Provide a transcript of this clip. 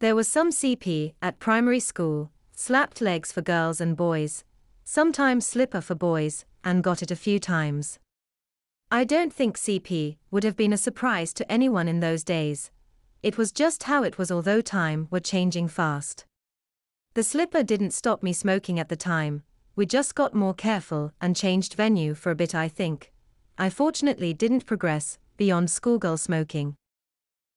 There was some CP at primary school, slapped legs for girls and boys, sometimes slipper for boys, and got it a few times. I don't think CP would have been a surprise to anyone in those days. It was just how it was, although time were changing fast. The slipper didn't stop me smoking at the time, we just got more careful and changed venue for a bit, I think. I fortunately didn't progress beyond schoolgirl smoking.